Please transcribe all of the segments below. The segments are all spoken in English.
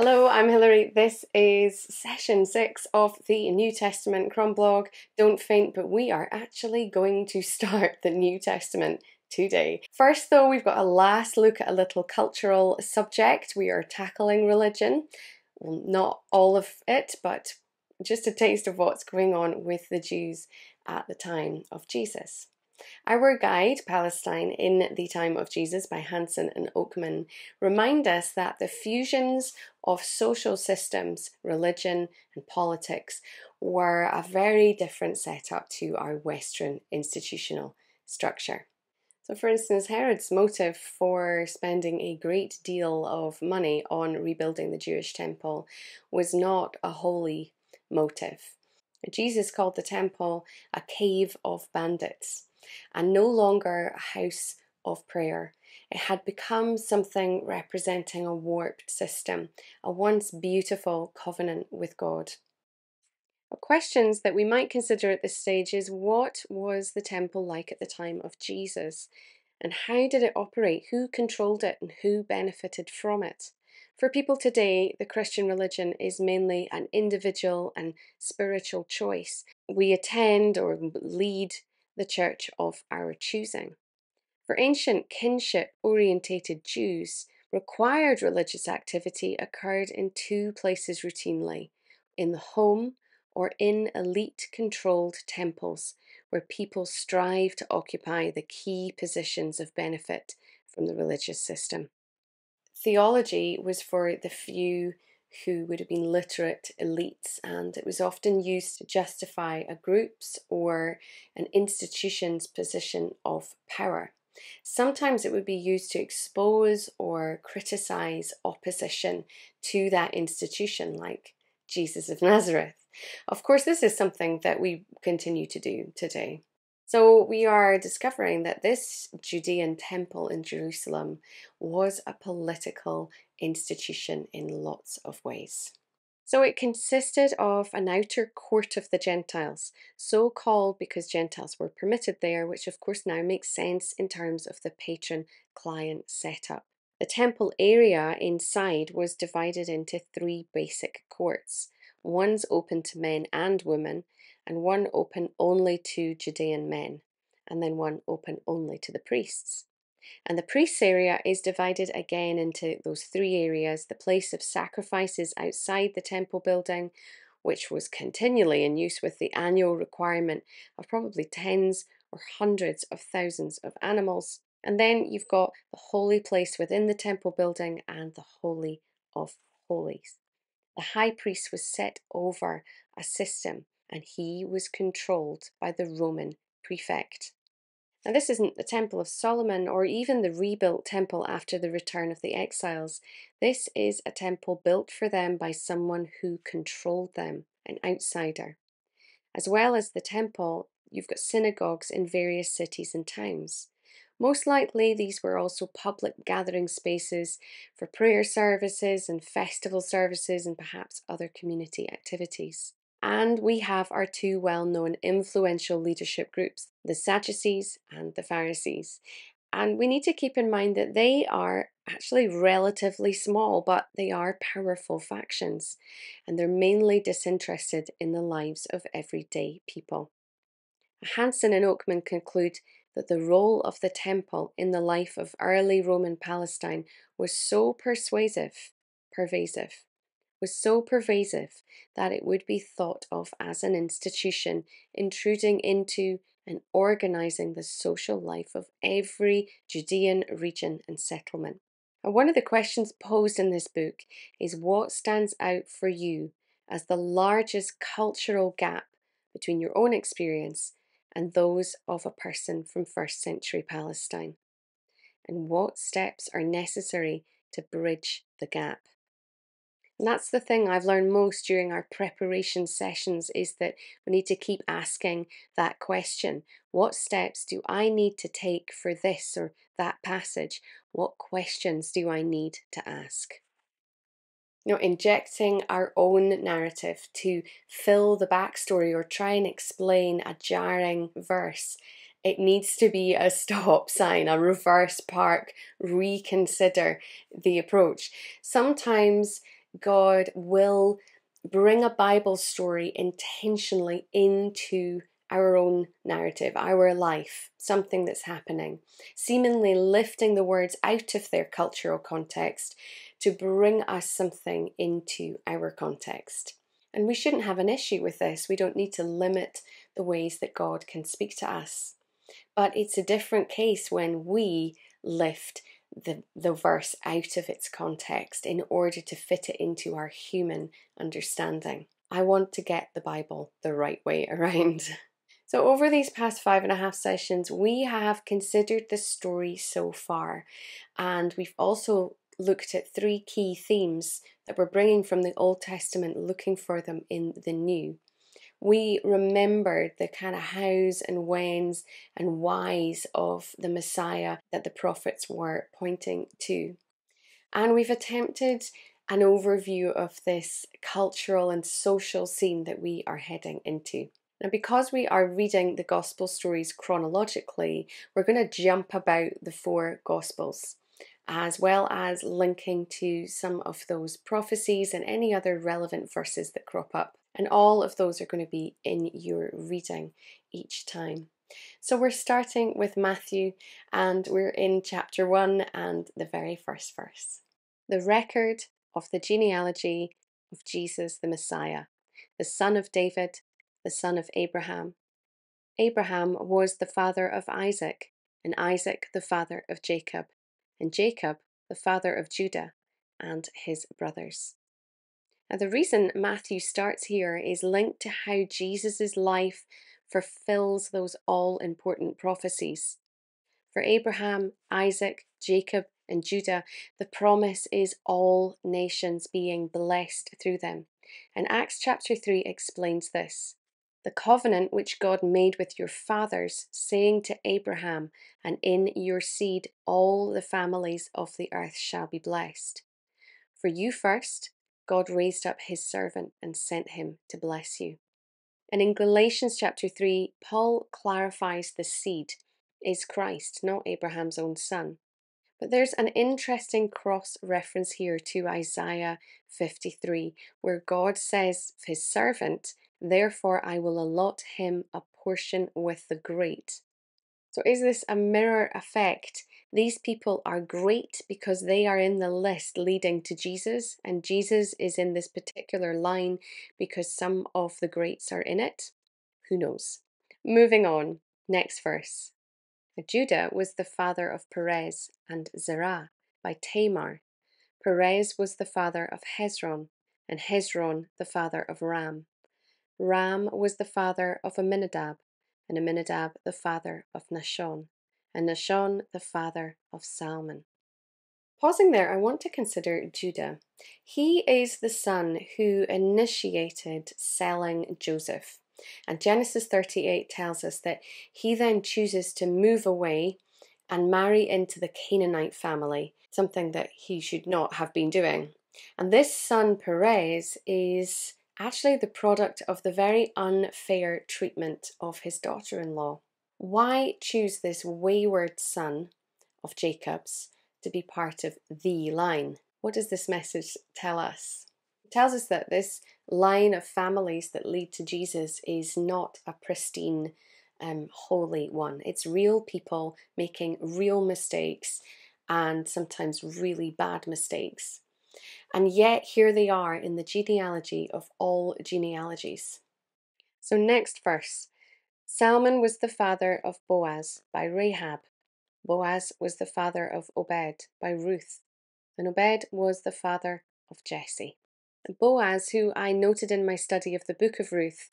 Hello, I'm Hilary. This is session six of the New Testament Chron blog. Don't faint, but we are actually going to start the New Testament today. First, though, we've got a last look at a little cultural subject. We are tackling religion. Well, not all of it, but just a taste of what's going on with the Jews at the time of Jesus. Our guide, Palestine in the Time of Jesus by Hanson and Oakman, remind us that the fusions of social systems, religion, and politics were a very different setup to our Western institutional structure. So, for instance, Herod's motive for spending a great deal of money on rebuilding the Jewish temple was not a holy motive. Jesus called the temple a cave of bandits and no longer a house of prayer. It had become something representing a warped system, a once beautiful covenant with God. Questions that we might consider at this stage is what was the temple like at the time of Jesus? And how did it operate? Who controlled it and who benefited from it? For people today, the Christian religion is mainly an individual and spiritual choice. We attend or lead the church of our choosing. For ancient kinship orientated Jews, required religious activity occurred in two places routinely in the home or in elite controlled temples where people strive to occupy the key positions of benefit from the religious system. Theology was for the few who would have been literate elites, and it was often used to justify a group's or an institution's position of power. Sometimes it would be used to expose or criticize opposition to that institution, like Jesus of Nazareth. Of course, this is something that we continue to do today. So we are discovering that this Judean temple in Jerusalem was a political institution in lots of ways. So it consisted of an outer court of the Gentiles, so called because Gentiles were permitted there, which of course now makes sense in terms of the patron client setup. The temple area inside was divided into three basic courts. One's open to men and women, and one open only to Judean men, and then one open only to the priests. And the priests' area is divided again into those three areas the place of sacrifices outside the temple building, which was continually in use with the annual requirement of probably tens or hundreds of thousands of animals. And then you've got the holy place within the temple building and the Holy of Holies. The high priest was set over a system and he was controlled by the Roman prefect. Now, this isn't the Temple of Solomon or even the rebuilt temple after the return of the exiles. This is a temple built for them by someone who controlled them, an outsider. As well as the temple, you've got synagogues in various cities and towns. Most likely, these were also public gathering spaces for prayer services and festival services and perhaps other community activities. And we have our two well known influential leadership groups, the Sadducees and the Pharisees. And we need to keep in mind that they are actually relatively small, but they are powerful factions, and they're mainly disinterested in the lives of everyday people. Hanson and Oakman conclude that the role of the temple in the life of early Roman Palestine was so persuasive, pervasive, was so pervasive that it would be thought of as an institution intruding into and organizing the social life of every Judean region and settlement. And one of the questions posed in this book is what stands out for you as the largest cultural gap between your own experience and those of a person from first century Palestine? And what steps are necessary to bridge the gap? And that's the thing I've learned most during our preparation sessions is that we need to keep asking that question. What steps do I need to take for this or that passage? What questions do I need to ask? You know, injecting our own narrative to fill the backstory or try and explain a jarring verse it needs to be a stop sign, a reverse park, reconsider the approach. Sometimes God will bring a Bible story intentionally into our own narrative, our life, something that's happening, seemingly lifting the words out of their cultural context to bring us something into our context. And we shouldn't have an issue with this. We don't need to limit the ways that God can speak to us. But it's a different case when we lift the, the verse out of its context in order to fit it into our human understanding. I want to get the Bible the right way around. So, over these past five and a half sessions, we have considered the story so far, and we've also looked at three key themes that we're bringing from the Old Testament, looking for them in the New. We remembered the kind of hows and whens and whys of the Messiah that the prophets were pointing to. And we've attempted an overview of this cultural and social scene that we are heading into. Now, because we are reading the Gospel stories chronologically, we're going to jump about the four Gospels, as well as linking to some of those prophecies and any other relevant verses that crop up. And all of those are going to be in your reading each time. So we're starting with Matthew, and we're in chapter 1 and the very first verse. The record of the genealogy of Jesus the Messiah, the son of David the son of Abraham. Abraham was the father of Isaac, and Isaac the father of Jacob, and Jacob the father of Judah and his brothers. Now, the reason Matthew starts here is linked to how Jesus' life fulfills those all important prophecies. For Abraham, Isaac, Jacob, and Judah, the promise is all nations being blessed through them. And Acts chapter 3 explains this the covenant which God made with your fathers, saying to Abraham, And in your seed all the families of the earth shall be blessed. For you first, God raised up his servant and sent him to bless you. And in Galatians chapter 3, Paul clarifies the seed is Christ, not Abraham's own son. But there's an interesting cross reference here to Isaiah 53, where God says of his servant, Therefore I will allot him a portion with the great. So is this a mirror effect? These people are great because they are in the list leading to Jesus, and Jesus is in this particular line because some of the greats are in it. Who knows? Moving on, next verse. Judah was the father of Perez and Zerah by Tamar. Perez was the father of Hezron, and Hezron the father of Ram. Ram was the father of Amminadab, and Amminadab the father of Nahshon, and Nahshon the father of Salmon. Pausing there, I want to consider Judah. He is the son who initiated selling Joseph. And Genesis 38 tells us that he then chooses to move away and marry into the Canaanite family, something that he should not have been doing. And this son, Perez, is actually the product of the very unfair treatment of his daughter in law. Why choose this wayward son of Jacob's to be part of the line? What does this message tell us? It tells us that this line of families that lead to Jesus is not a pristine, um, holy one. It's real people making real mistakes and sometimes really bad mistakes. And yet, here they are in the genealogy of all genealogies. So, next verse Salmon was the father of Boaz by Rahab. Boaz was the father of Obed by Ruth. And Obed was the father of Jesse. Boaz, who I noted in my study of the book of Ruth,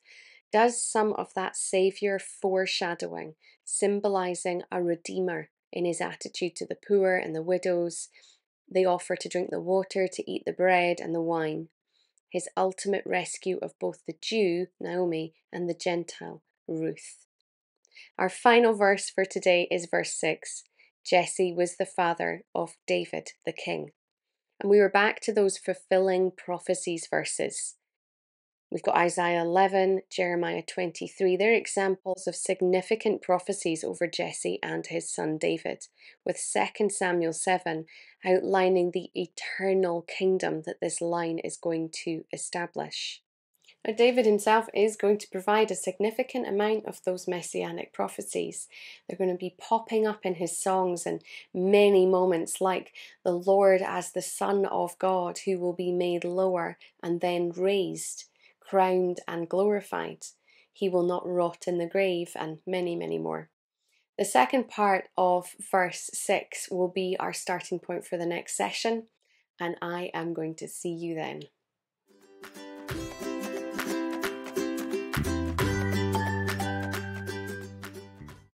does some of that Saviour foreshadowing, symbolizing a Redeemer in his attitude to the poor and the widows. They offer to drink the water, to eat the bread and the wine. His ultimate rescue of both the Jew, Naomi, and the Gentile, Ruth. Our final verse for today is verse 6. Jesse was the father of David the king. And we were back to those fulfilling prophecies verses. We've got Isaiah 11, Jeremiah 23. They're examples of significant prophecies over Jesse and his son David, with 2 Samuel 7 outlining the eternal kingdom that this line is going to establish. Now, David himself is going to provide a significant amount of those messianic prophecies. They're going to be popping up in his songs in many moments, like the Lord as the Son of God, who will be made lower and then raised, crowned and glorified. He will not rot in the grave, and many, many more. The second part of verse 6 will be our starting point for the next session, and I am going to see you then.